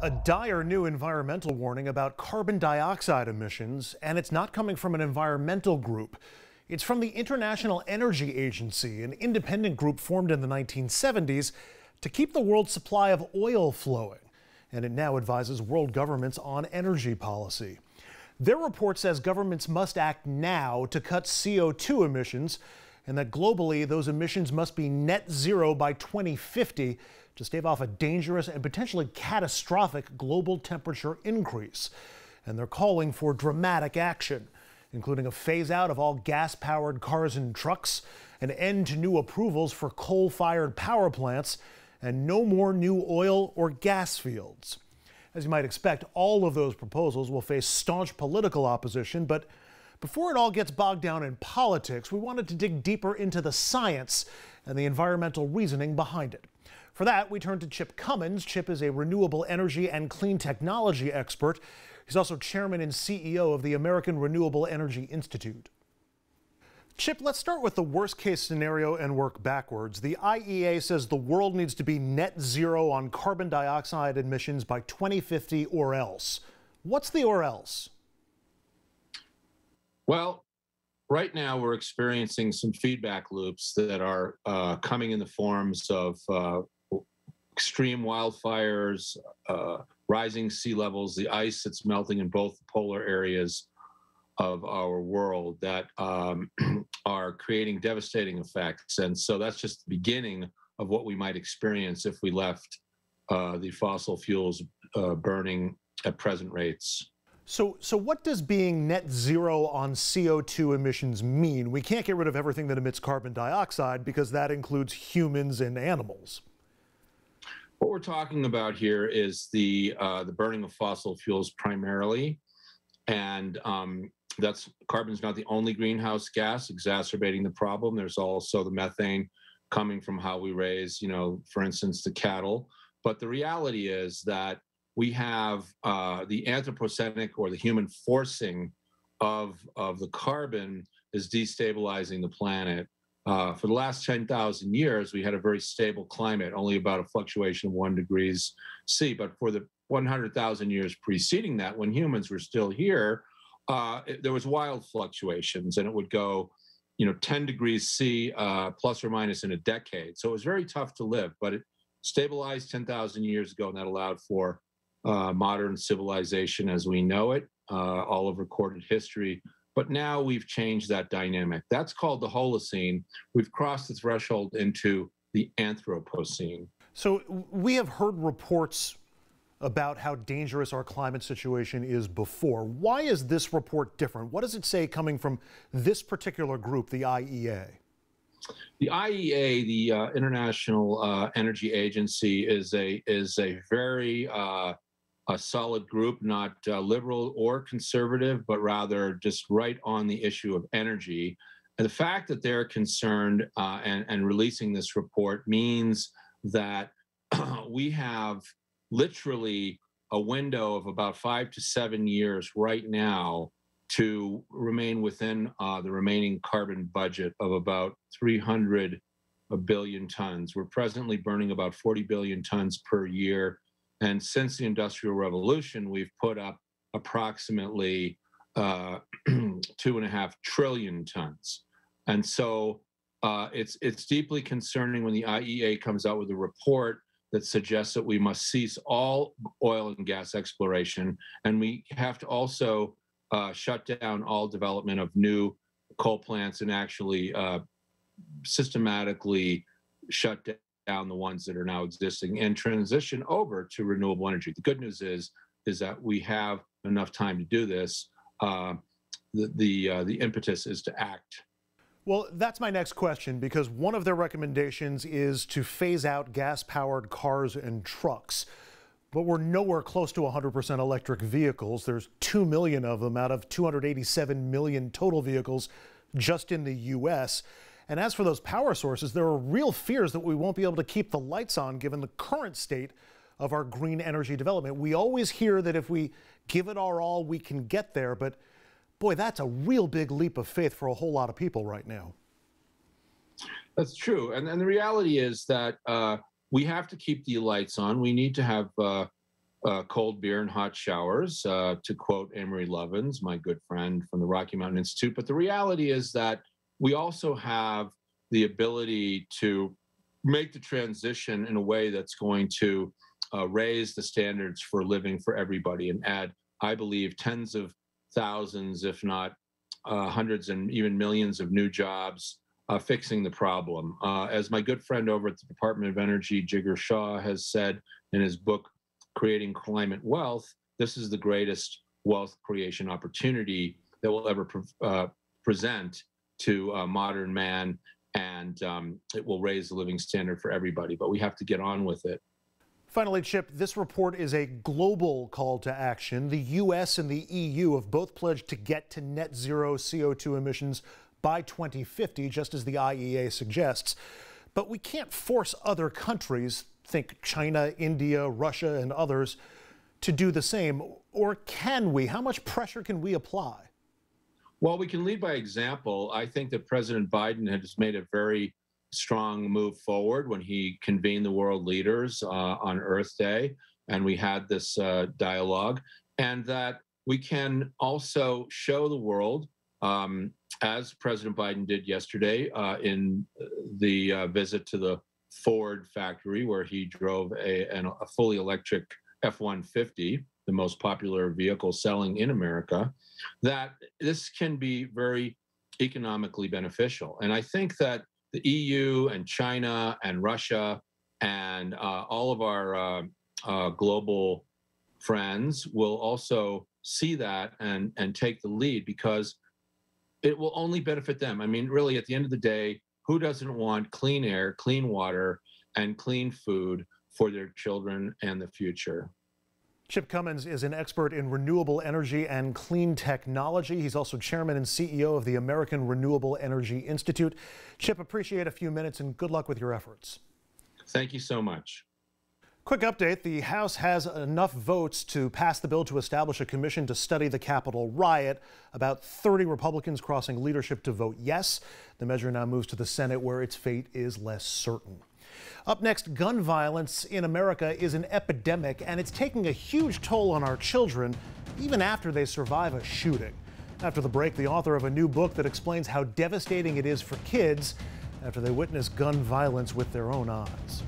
A dire new environmental warning about carbon dioxide emissions, and it's not coming from an environmental group. It's from the International Energy Agency, an independent group formed in the 1970s to keep the world's supply of oil flowing. And it now advises world governments on energy policy. Their report says governments must act now to cut CO2 emissions, and that globally those emissions must be net zero by 2050 to stave off a dangerous and potentially catastrophic global temperature increase. And they're calling for dramatic action, including a phase out of all gas powered cars and trucks, an end to new approvals for coal fired power plants, and no more new oil or gas fields. As you might expect, all of those proposals will face staunch political opposition, but before it all gets bogged down in politics, we wanted to dig deeper into the science and the environmental reasoning behind it. For that, we turn to Chip Comins. Chip is a renewable energy and clean technology expert. He's also chairman and CEO of the American Renewable Energy Institute. Chip, let's start with the worst case scenario and work backwards. The IEA says the world needs to be net zero on carbon dioxide emissions by 2050 or else. What's the or else? Well, right now we're experiencing some feedback loops that are uh, coming in the forms of uh, extreme wildfires, uh, rising sea levels, the ice that's melting in both polar areas of our world that um, are creating devastating effects. And so that's just the beginning of what we might experience if we left uh, the fossil fuels uh, burning at present rates. So, so what does being net zero on CO2 emissions mean? We can't get rid of everything that emits carbon dioxide because that includes humans and animals. What we're talking about here is the uh, the burning of fossil fuels primarily, and um, that's carbon's not the only greenhouse gas exacerbating the problem. There's also the methane coming from how we raise, you know, for instance, the cattle. But the reality is that we have uh, the anthropogenic or the human forcing of of the carbon is destabilizing the planet uh, for the last 10,000 years, we had a very stable climate, only about a fluctuation of one degrees C. But for the 100,000 years preceding that, when humans were still here, uh, it, there was wild fluctuations, and it would go, you know, 10 degrees C uh, plus or minus in a decade. So it was very tough to live, but it stabilized 10,000 years ago, and that allowed for uh, modern civilization as we know it, uh, all of recorded history but now we've changed that dynamic. That's called the Holocene. We've crossed the threshold into the Anthropocene. So we have heard reports about how dangerous our climate situation is before. Why is this report different? What does it say coming from this particular group, the IEA? The IEA, the uh, International uh, Energy Agency, is a is a very uh, a solid group, not uh, liberal or conservative, but rather just right on the issue of energy. And the fact that they're concerned uh, and, and releasing this report means that we have literally a window of about five to seven years right now to remain within uh, the remaining carbon budget of about 300 billion tons. We're presently burning about 40 billion tons per year. And since the Industrial Revolution, we've put up approximately uh, two and a half trillion tons. And so uh, it's it's deeply concerning when the IEA comes out with a report that suggests that we must cease all oil and gas exploration, and we have to also uh, shut down all development of new coal plants and actually uh, systematically shut down the ones that are now existing and transition over to renewable energy. The good news is is that we have enough time to do this. Uh, the the, uh, the impetus is to act. Well, that's my next question because one of their recommendations is to phase out gas powered cars and trucks. But we're nowhere close to 100% electric vehicles. There's 2 million of them out of 287 million total vehicles just in the U.S. And as for those power sources, there are real fears that we won't be able to keep the lights on given the current state of our green energy development. We always hear that if we give it our all, we can get there. But boy, that's a real big leap of faith for a whole lot of people right now. That's true. And, and the reality is that uh, we have to keep the lights on. We need to have uh, uh, cold beer and hot showers, uh, to quote Amory Lovins, my good friend from the Rocky Mountain Institute. But the reality is that we also have the ability to make the transition in a way that's going to uh, raise the standards for living for everybody and add, I believe, tens of thousands, if not uh, hundreds and even millions of new jobs uh, fixing the problem. Uh, as my good friend over at the Department of Energy, Jigar Shah, has said in his book, Creating Climate Wealth, this is the greatest wealth creation opportunity that will ever pre- uh, present to modern man. And um, it will raise the living standard for everybody, but we have to get on with it. Finally, Chip, this report is a global call to action. The U.S. and the EU have both pledged to get to net zero CO2 emissions by 2050, just as the IEA suggests. But we can't force other countries, think China, India, Russia, and others, to do the same. Or can we? How much pressure can we apply? Well, we can lead by example. I think that President Biden has made a very strong move forward when he convened the world leaders uh, on Earth Day, and we had this uh, dialogue, and that we can also show the world, um, as President Biden did yesterday uh, in the uh, visit to the Ford factory, where he drove a, a fully electric F 150, the most popular vehicle selling in America, that this can be very economically beneficial. And I think that the EU and China and Russia and uh, all of our uh, uh, global friends will also see that and and take the lead because it will only benefit them. I mean, really, at the end of the day, who doesn't want clean air, clean water, and clean food for their children and the future? Chip Comins is an expert in renewable energy and clean technology. He's also chairman and CEO of the American Renewable Energy Institute. Chip, appreciate a few minutes and good luck with your efforts. Thank you so much. Quick update the House has enough votes to pass the bill to establish a commission to study the Capitol riot. About 30 Republicans crossing leadership to vote yes. The measure now moves to the Senate, where its fate is less certain. Up next, gun violence in America is an epidemic, and it's taking a huge toll on our children, even after they survive a shooting. After the break, the author of a new book that explains how devastating it is for kids after they witness gun violence with their own eyes.